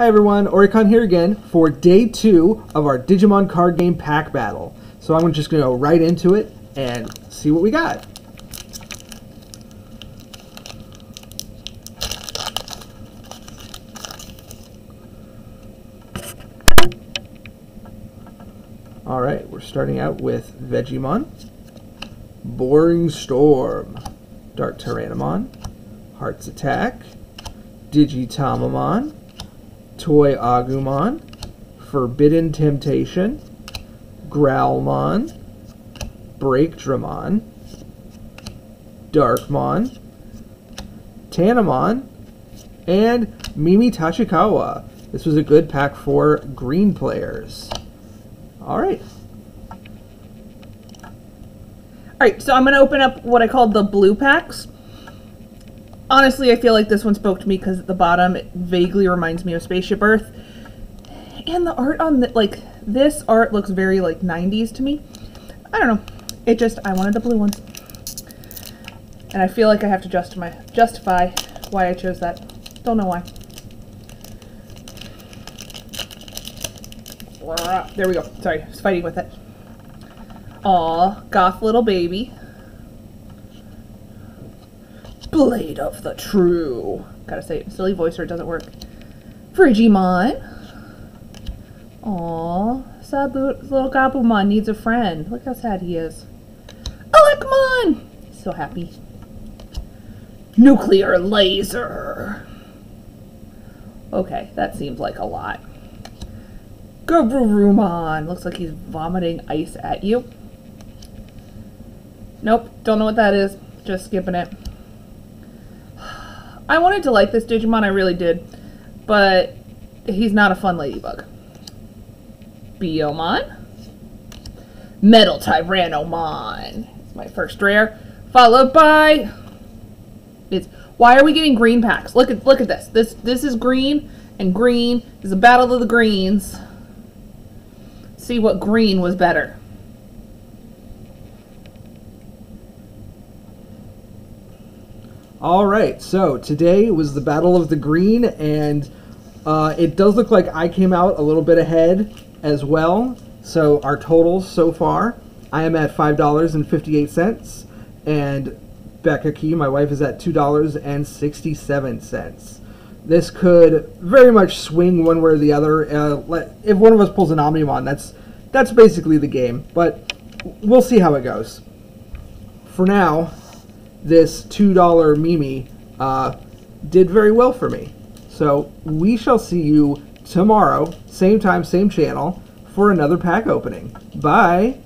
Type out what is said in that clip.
Hi everyone, Orikon here again for day two of our Digimon card game pack battle. So I'm just going to go right into it and see what we got. Alright, we're starting out with Vegiemon, Boring Storm, Dark Tyrannomon, Heart's Attack, Digitamamon, Toy Agumon, Forbidden Temptation, Growlmon, Breakdramon, Darkmon, Tanemon, and Mimi Tachikawa. This was a good pack for green players. All right. All right, so I'm going to open up what I call the blue packs. Honestly, I feel like this one spoke to me because at the bottom it vaguely reminds me of Spaceship Earth. And the art on the, like, this art looks very, like, 90s to me. I don't know. It just, I wanted the blue ones. And I feel like I have to justify, justify why I chose that. Don't know why. There we go. Sorry, I was fighting with it. Aw, goth little baby. Blade of the True. Gotta say silly voice or it doesn't work. Frigimon. Aw, sad little Gabumon needs a friend. Look how sad he is. Elecmon! He's so happy. Nuclear laser. Okay, that seems like a lot. Garurumon. Looks like he's vomiting ice at you. Nope, don't know what that is. Just skipping it. I wanted to like this Digimon, I really did. But he's not a fun ladybug. Biyomon. Metal Tyrannomon. It's my first rare. Followed by... It's, why are we getting green packs? Look at look at this. This this is green and green. Is a battle of the greens. See what green was better. All right, so today was the Battle of the Green, and uh, it does look like I came out a little bit ahead as well. So our totals so far, I am at five dollars and fifty-eight cents, and Becca Key, my wife, is at two dollars and sixty-seven cents. This could very much swing one way or the other. Uh, if one of us pulls an Omnimon, that's that's basically the game. But we'll see how it goes. For now, this $2 Mimi uh, did very well for me. So we shall see you tomorrow, same time, same channel, for another pack opening. Bye!